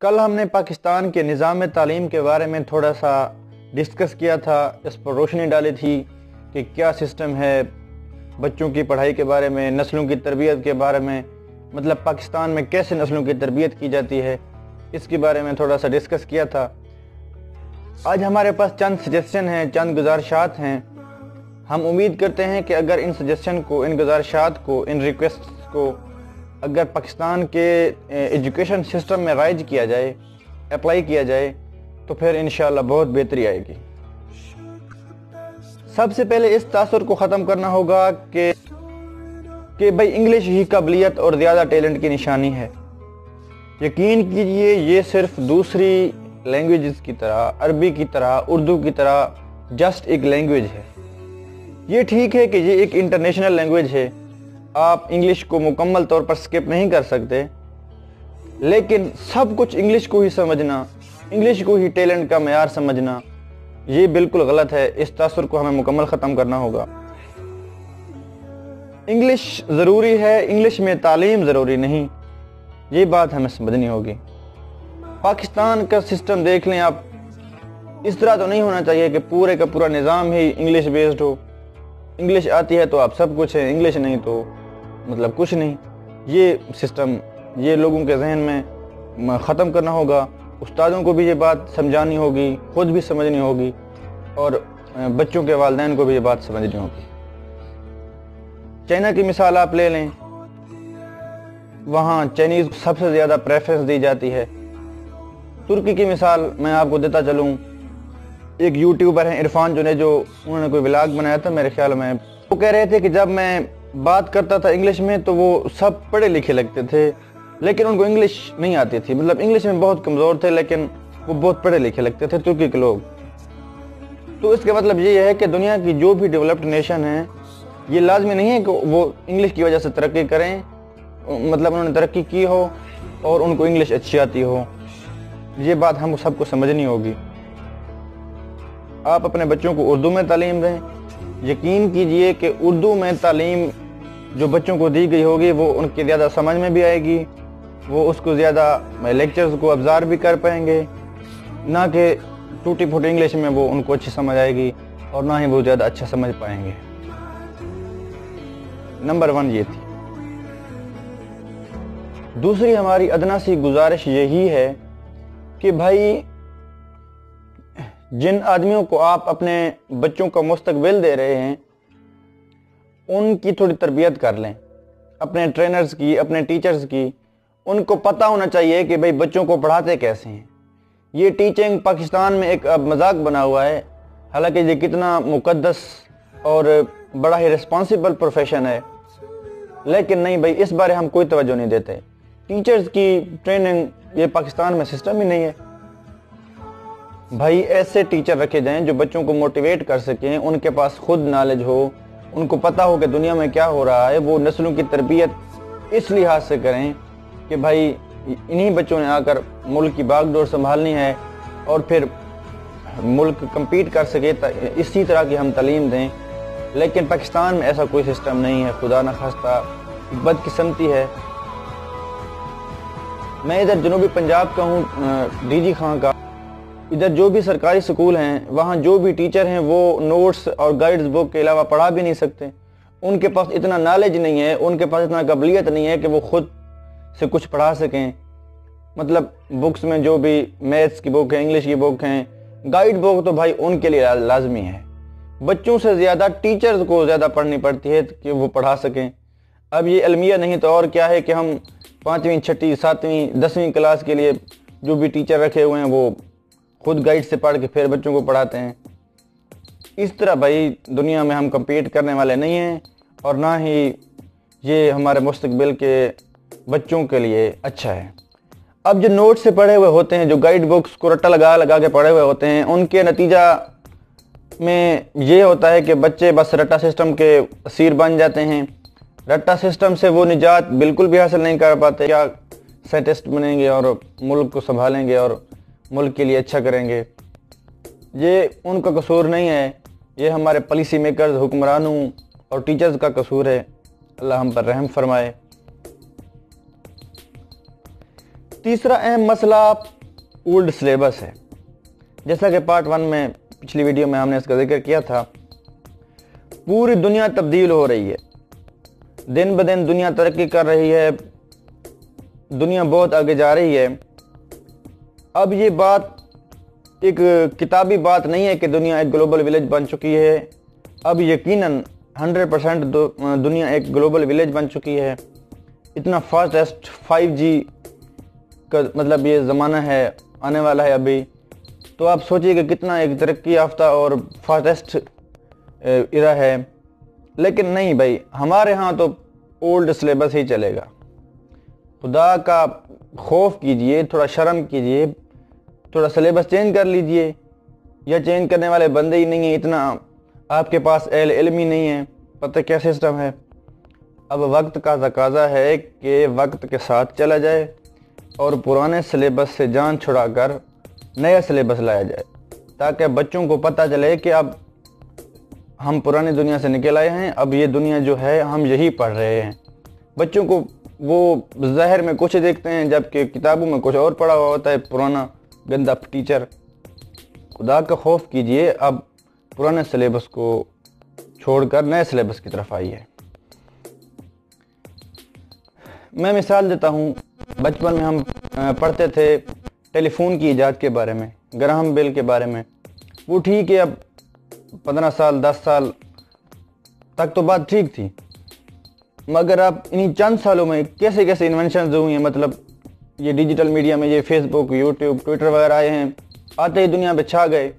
کل ہم نے پاکستان کے نظام تعلیم کے بارے میں تھوڑا سا ڈسکس کیا تھا، اس پر روشنی ڈالی تھی کہ کیا سسٹم ہے بچوں کی پڑھائی کے بارے میں، نسلوں کی تربیت کے بارے میں مطلب پاکستان میں کیسے نسلوں کی تربیت کی جاتی ہے، اس کے بارے میں تھوڑا سا ڈسکس کیا تھا۔ آج ہمارے پاس چند سجیسشن ہیں، چند گزارشات ہیں۔ ہم امید کرتے ہیں کہ اگر ان سجیسشن کو، ان گزارشات کو، ان ریکویسٹ کو اگر پاکستان کے ایجوکیشن سسٹم میں رائج کیا جائے اپلائی کیا جائے، تو پھر انشاءاللہ بہت بہتری آئے گی۔ سب سے پہلے اس تاثر کو ختم کرنا ہوگا کہ کہ بھائی انگلش ہی قابلیت اور زیادہ ٹیلنٹ کی نشانی ہے۔ یقین کیجیے یہ صرف دوسری لینگویجز کی طرح، عربی کی طرح، اردو کی طرح جسٹ ایک لینگویج ہے۔ یہ ٹھیک ہے کہ یہ ایک انٹرنیشنل لینگویج ہے۔ آپ انگلش کو مکمل طور پر سکپ نہیں کر سکتے، لیکن سب کچھ انگلش کو ہی سمجھنا، انگلش کو ہی ٹیلنٹ کا معیار سمجھنا، یہ بالکل غلط ہے۔ اس تاثر کو ہمیں مکمل ختم کرنا ہوگا۔ انگلش ضروری ہے، انگلش میں تعلیم ضروری نہیں۔ یہ بات ہمیں سمجھنی ہوگی۔ پاکستان کا سسٹم دیکھ لیں آپ۔ اس طرح تو نہیں ہونا چاہیے کہ پورے کا پورا نظام ہی انگلش بیسڈ ہو۔ انگلش آتی ہے تو آپ سب کچھ ہے انگلش نہیں تو مطلب کچھ نہیں۔ یہ سسٹم یہ لوگوں کے ذہن میں ختم کرنا ہوگا۔ استادوں کو بھی یہ بات سمجھانی ہوگی، خود بھی سمجھنی ہوگی اور بچوں کے والدین کو بھی یہ بات سمجھنی ہوگی۔ چائنا کی مثال آپ لے لیں۔ وہاں چائنیز سب سے زیادہ پریفرنس دی جاتی ہے۔ ترکی کی مثال میں آپ کو دیتا چلوں۔ ایک یوٹیوبر ہیں عرفان جو نے جو انہوں نے کوئی ولاگ بنایا تھا میرے خیال میں۔ وہ کہہ رہے تھے کہ جب میں بات کرتا تھا انگلش میں تو وہ سب پڑھے لکھے لگتے تھے، لیکن ان کو انگلش نہیں آتی تھی۔ مطلب انگلش میں بہت کمزور تھے، لیکن وہ بہت پڑھے لکھے لگتے تھے ترکی کے لوگ۔ تو اس کا مطلب یہ ہے کہ دنیا کی جو بھی ڈیولپڈ نیشن ہیں، یہ لازمی نہیں ہے کہ وہ انگلش کی وجہ سے ترقی کریں۔ مطلب انہوں نے ترقی کی ہو اور ان کو انگلش اچھی آتی ہو۔ یہ بات ہم سب کو سمجھنی ہوگی۔ آپ اپنے بچوں کو اردو میں تعلیم دیں۔ یقین کیجیے کہ اردو میں تعلیم جو بچوں کو دی گئی ہوگی، وہ ان کی زیادہ سمجھ میں بھی آئے گی۔ وہ اس کو زیادہ لیکچرز کو ابزار بھی کر پائیں گے۔ نہ کہ ٹوٹی پھوٹی انگلش میں وہ ان کو اچھی سمجھ آئے گی اور نہ ہی وہ زیادہ اچھا سمجھ پائیں گے۔ نمبر ون یہ تھی۔ دوسری ہماری ادنا سی گزارش یہی ہے کہ بھائی جن آدمیوں کو آپ اپنے بچوں کا مستقبل دے رہے ہیں، ان کی تھوڑی تربیت کر لیں۔ اپنے ٹرینرز کی، اپنے ٹیچرز کی۔ ان کو پتہ ہونا چاہیے کہ بھائی بچوں کو پڑھاتے کیسے ہیں۔ یہ ٹیچنگ پاکستان میں ایک اب مذاق بنا ہوا ہے۔ حالانکہ یہ کتنا مقدس اور بڑا ہی رسپانسیبل پروفیشن ہے۔ لیکن نہیں بھائی اس بارے ہم کوئی توجہ نہیں دیتے۔ ٹیچرز کی ٹریننگ یہ پاکستان میں سسٹم ہی نہیں ہے۔ بھائی ایسے ٹیچر رکھے جائیں جو بچوں کو موٹیویٹ کر سکیں، ان کے پاس خود نالج ہو، ان کو پتہ ہو کہ دنیا میں کیا ہو رہا ہے، وہ نسلوں کی تربیت اس لحاظ سے کریں کہ بھائی، انہی بچوں نے آ کر ملک کی باغ ڈور سنبھالنی ہے اور پھر ملک کمپیٹ کر سکے اسی طرح کی ہم تعلیم دیں۔ لیکن پاکستان میں ایسا کوئی سسٹم نہیں ہے، خدا نخواستہ بد قسمتی ہے۔ میں ادھر جنوبی پنجاب کا ہوں ڈی جی خان کا۔ ادھر جو بھی سرکاری سکول ہیں، وہاں جو بھی ٹیچر ہیں، وہ نوٹس اور گائیڈز بک کے علاوہ پڑھا بھی نہیں سکتے۔ ان کے پاس اتنا نالج نہیں ہے، ان کے پاس اتنا قبلیت نہیں ہے کہ وہ خود سے کچھ پڑھا سکیں۔ مطلب بکس میں جو بھی میتھس کی بک ہے انگلش کی بک ہیں گائیڈ بک تو بھائی ان کے لیے لازمی ہے۔ بچوں سے زیادہ ٹیچرز کو زیادہ پڑھنی پڑتی ہے کہ وہ پڑھا سکیں۔ اب یہ علمیہ نہیں تو اور کیا ہے کہ ہم پانچویں چھٹی ساتویں، دسویں کلاس کے لیے جو بھی ٹیچر رکھے ہوئے ہیں، وہ خود گائیڈ سے پڑھ کے پھر بچوں کو پڑھاتے ہیں۔ اس طرح بھائی دنیا میں ہم کمپیٹ کرنے والے نہیں ہیں اور نہ ہی یہ ہمارے مستقبل کے بچوں کے لیے اچھا ہے۔ اب جو نوٹ سے پڑھے ہوئے ہوتے ہیں، جو گائیڈ بکس کو رٹا لگا لگا کے پڑھے ہوئے ہوتے ہیں، ان کے نتیجہ میں یہ ہوتا ہے کہ بچے بس رٹا سسٹم کے اسیر بن جاتے ہیں۔ رٹا سسٹم سے وہ نجات بالکل بھی حاصل نہیں کر پاتے۔ کیا سائنٹسٹ بنیں گے اور ملک کو سنبھالیں گے اور ملک کے لیے اچھا کریں گے۔ یہ ان کا قصور نہیں ہے۔ یہ ہمارے پالیسی میکرز حکمرانوں اور ٹیچرز کا قصور ہے۔ اللہ ہم پر رحم فرمائے۔ تیسرا اہم مسئلہ اولڈ سلیبس ہے۔ جیسا کہ پارٹ ون میں پچھلی ویڈیو میں ہم نے اس کا ذکر کیا تھا۔ پوری دنیا تبدیل ہو رہی ہے۔ دن بدن دنیا ترقی کر رہی ہے۔ دنیا بہت آگے جا رہی ہے۔ اب یہ بات ایک کتابی بات نہیں ہے کہ دنیا ایک گلوبل ولیج بن چکی ہے۔ اب یقیناً ہنڈریڈ پرسینٹ دنیا ایک گلوبل ولیج بن چکی ہے۔ اتنا فاسٹسٹ فائیو جی کا مطلب یہ زمانہ ہے، آنے والا ہے ابھی۔ تو آپ سوچئے کہ کتنا ایک ترقی یافتہ اور فاسٹسٹ ارا ہے۔ لیکن نہیں بھائی، ہمارے ہاں تو اولڈ سلیبس ہی چلے گا۔ خدا کا خوف کیجیے، تھوڑا شرم کیجیے، تھوڑا سلیبس چینج کر لیجیے۔ یا چینج کرنے والے بندے ہی نہیں ہیں، اتنا آپ کے پاس اہل علم ہی نہیں ہے پتہ کیا سسٹم ہے؟ اب وقت کا تقاضا ہے کہ وقت کے ساتھ چلا جائے اور پرانے سلیبس سے جان چھڑا کر نیا سلیبس لایا جائے، تاکہ بچوں کو پتہ چلے کہ اب ہم پرانی دنیا سے نکل آئے ہیں، اب یہ دنیا جو ہے ہم یہی پڑھ رہے ہیں۔ بچوں کو وہ ظاہر میں کچھ دیکھتے ہیں، جبکہ کتابوں میں کچھ اور پڑھا ہوا ہوتا ہے، پرانا، گندا ٹیچر۔ خدا کا خوف کیجیے، اب پرانے سلیبس کو چھوڑ کر نئے سلیبس کی طرف آئی ہے میں مثال دیتا ہوں، بچپن میں ہم پڑھتے تھے ٹیلی فون کی ایجاد کے بارے میں گرہم بیل کے بارے میں۔ وہ ٹھیک ہے، اب پندرہ سال، دس سال تک تو بات ٹھیک تھی۔ مگر اب انہی چند سالوں میں کیسے کیسے انوینشنز ہوئی ہیں؟ مطلب یہ ڈیجیٹل میڈیا میں یہ فیس بک یوٹیوب ٹویٹر وغیرہ آئے ہیں، آتے ہی دنیا پہ چھا گئے۔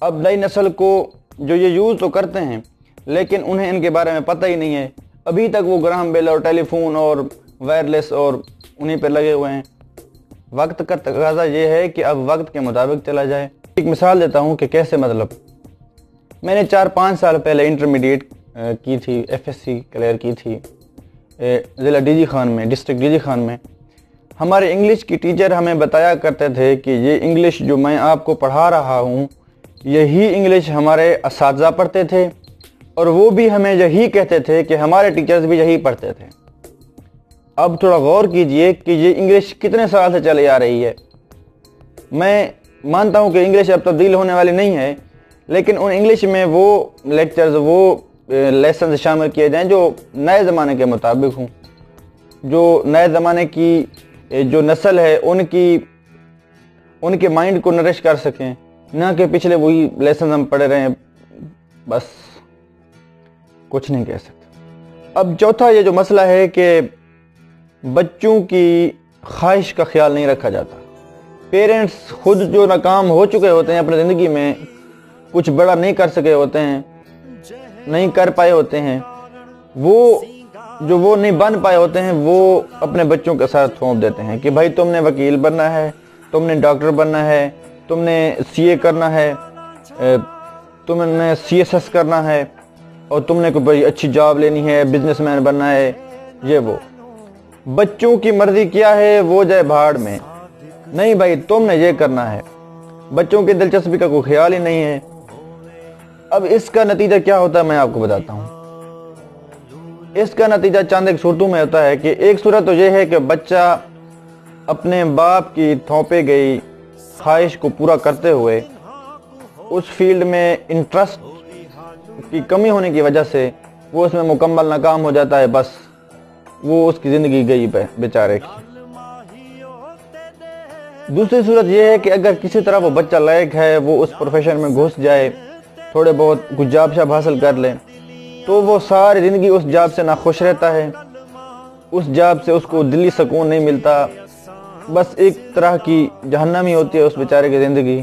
اب نئی نسل کو جو یہ یوز تو کرتے ہیں، لیکن انہیں ان کے بارے میں پتہ ہی نہیں ہے۔ ابھی تک وہ گرام بیل اور ٹیلی فون اور وائرلیس اور انہیں پہ لگے ہوئے ہیں۔ وقت کا تقاضا یہ ہے کہ اب وقت کے مطابق چلا جائے۔ ایک مثال دیتا ہوں کہ کیسے مطلب۔ میں نے چار پانچ سال پہلے انٹرمیڈیٹ کی تھی ایف ایس سی کلیئر کی تھی ضلع ڈی جی خان میں ڈسٹرکٹ ڈی جی خان میں۔ ہمارے انگلش کی ٹیچر ہمیں بتایا کرتے تھے کہ یہ انگلش جو میں آپ کو پڑھا رہا ہوں، یہی انگلش ہمارے اساتذہ پڑھتے تھے اور وہ بھی ہمیں یہی کہتے تھے کہ ہمارے ٹیچرز بھی یہی پڑھتے تھے۔ اب تھوڑا غور کیجیے کہ یہ انگلش کتنے سال سے چلے آ رہی ہے۔ میں مانتا ہوں کہ انگلش اب تبدیل ہونے والی نہیں ہے، لیکن ان انگلش میں وہ لیکچرز وہ لیسنز شامل کیے جائیں، جو نئے زمانے کے مطابق ہوں۔ جو نئے زمانے کی جو نسل ہے، ان کی، ان کے مائنڈ کو نرش کر سکیں۔ نہ کہ پچھلے وہی لیسن ہم پڑھے رہے ہیں۔ بس، کچھ نہیں کہہ سکتے۔ اب چوتھا یہ جو مسئلہ ہے کہ بچوں کی خواہش کا خیال نہیں رکھا جاتا۔ پیرنٹس خود جو ناکام ہو چکے ہوتے ہیں اپنے زندگی میں، کچھ بڑا نہیں کر سکے ہوتے ہیں۔ نہیں کر پائے ہوتے ہیں۔ وہ جو وہ نہیں بن پائے ہوتے ہیں، وہ اپنے بچوں کے ساتھ تھوپ دیتے ہیں کہ بھائی تم نے وکیل بننا ہے، تم نے ڈاکٹر بننا ہے، تم نے سی اے کرنا ہے تم نے سی ایس ایس کرنا ہے اور تم نے کوئی بڑی اچھی جاب لینی ہے، بزنس مین بننا ہے، یہ وہ۔ بچوں کی مرضی کیا ہے؟ وہ جائے بھاڑ میں۔ نہیں بھائی، تم نے یہ کرنا ہے۔ بچوں کی دلچسپی کا کوئی خیال ہی نہیں ہے۔ اب اس کا نتیجہ کیا ہوتا ہے میں آپ کو بتاتا ہوں۔ اس کا نتیجہ چاند ایک صورتوں میں ہوتا ہے کہ ایک صورت تو یہ ہے کہ بچہ اپنے باپ کی تھوپے گئی خواہش کو پورا کرتے ہوئے اس فیلڈ میں انٹرسٹ کی کمی ہونے کی وجہ سے وہ اس میں مکمل ناکام ہو جاتا ہے، بس وہ اس کی زندگی گئی بیچارے کی۔ دوسری صورت یہ ہے کہ اگر کسی طرح وہ بچہ لائق ہے، وہ اس پروفیشن میں گھس جائے تھوڑے بہت کچھ جاب شاب حاصل کر لیں، تو وہ ساری زندگی اس جاب سے ناخوش رہتا ہے۔ اس جاب سے اس کو دلی سکون نہیں ملتا۔ بس ایک طرح کی جہنمی ہوتی ہے اس بیچارے کی زندگی۔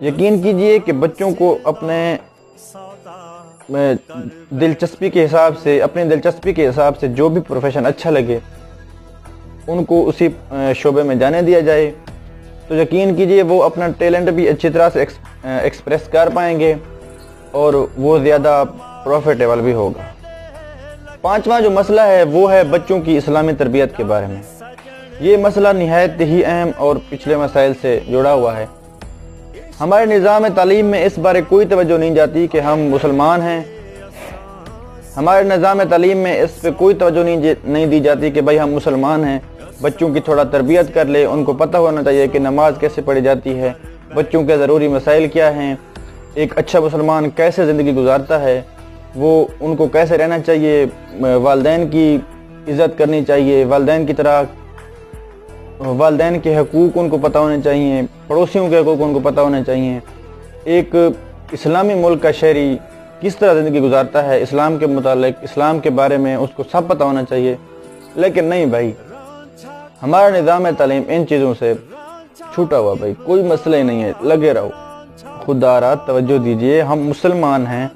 یقین کیجیے کہ بچوں کو اپنے دلچسپی کے حساب سے، اپنی دلچسپی کے حساب سے جو بھی پروفیشن اچھا لگے، ان کو اسی شعبے میں جانے دیا جائے۔ تو یقین کیجیے وہ اپنا ٹیلنٹ بھی اچھی طرح سے ایکسپریس کر پائیں گے اور وہ زیادہ پروفیٹیبل بھی ہوگا۔ پانچواں جو مسئلہ ہے وہ ہے بچوں کی اسلامی تربیت کے بارے میں۔ یہ مسئلہ نہایت ہی اہم اور پچھلے مسائل سے جڑا ہوا ہے۔ ہمارے نظام تعلیم میں اس بارے کوئی توجہ نہیں جاتی کہ ہم مسلمان ہیں۔ ہمارے نظام تعلیم میں اس پہ کوئی توجہ نہیں دی جاتی کہ بھائی ہم مسلمان ہیں۔ بچوں کی تھوڑا تربیت کر لے، ان کو پتہ ہونا چاہیے کہ نماز کیسے پڑھی جاتی ہے، بچوں کے ضروری مسائل کیا ہیں، ایک اچھا مسلمان کیسے زندگی گزارتا ہے، وہ ان کو کیسے رہنا چاہیے، والدین کی عزت کرنی چاہیے، والدین کی طرح، والدین کے حقوق ان کو پتہ ہونے چاہیے، پڑوسیوں کے حقوق ان کو پتہ ہونے چاہیے۔ ایک اسلامی ملک کا شہری کس طرح زندگی گزارتا ہے، اسلام کے متعلق، اسلام کے بارے میں اس کو سب پتہ ہونا چاہیے۔ لیکن نہیں بھائی ہمارا نظام تعلیم ان چیزوں سے چھوٹا ہوا بھائی، کوئی مسئلہ ہی نہیں ہے، لگے رہو۔ خدا را توجہ دیجیے، ہم مسلمان ہیں۔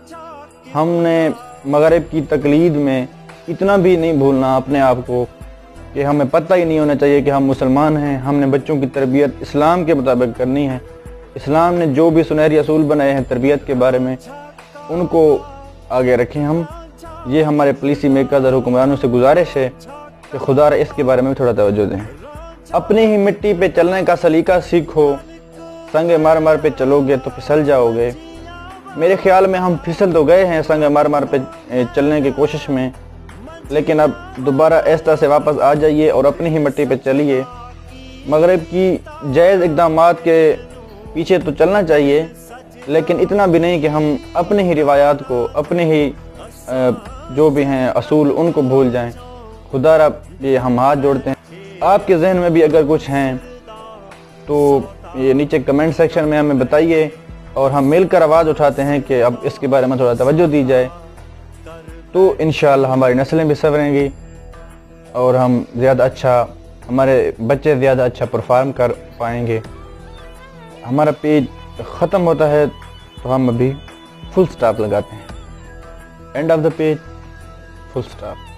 ہم نے مغرب کی تقلید میں اتنا بھی نہیں بھولنا اپنے آپ کو کہ ہمیں پتہ ہی نہیں ہونا چاہیے کہ ہم مسلمان ہیں۔ ہم نے بچوں کی تربیت اسلام کے مطابق کرنی ہے۔ اسلام نے جو بھی سنہری اصول بنائے ہیں تربیت کے بارے میں، ان کو آگے رکھیں ہم۔ یہ ہمارے پولیسی میکرز اور حکمرانوں سے گزارش ہے۔ کہ خدا اس کے بارے میں تھوڑا توجہ دیں۔ اپنی ہی مٹی پہ چلنے کا سلیقہ سیکھو۔ سنگ مار مار پہ چلو گے تو پھسل جاؤ گے۔ میرے خیال میں ہم پھسل تو گئے ہیں سنگ مار مار پہ چلنے کی کوشش میں۔ لیکن اب دوبارہ اس طرح سے واپس آ جائیے اور اپنی ہی مٹی پہ چلیے۔ مغرب کی جائز اقدامات کے پیچھے تو چلنا چاہیے، لیکن اتنا بھی نہیں کہ ہم اپنے ہی روایات کو اپنے ہی جو بھی ہیں، اصول، ان کو بھول جائیں۔ خدا رب یہ ہم ہاتھ جوڑتے ہیں۔ آپ کے ذہن میں بھی اگر کچھ ہیں، تو یہ نیچے کمنٹ سیکشن میں ہمیں بتائیے اور ہم مل کر آواز اٹھاتے ہیں کہ اب اس کے بارے میں تھوڑا توجہ دی جائے۔ تو انشاءاللہ ہماری نسلیں بھی سوریں گی اور ہم زیادہ اچھا ہمارے بچے زیادہ اچھا پرفارم کر پائیں گے۔ ہمارا پیج ختم ہوتا ہے تو ہم ابھی فل سٹاپ لگاتے ہیں۔ End of the page full stop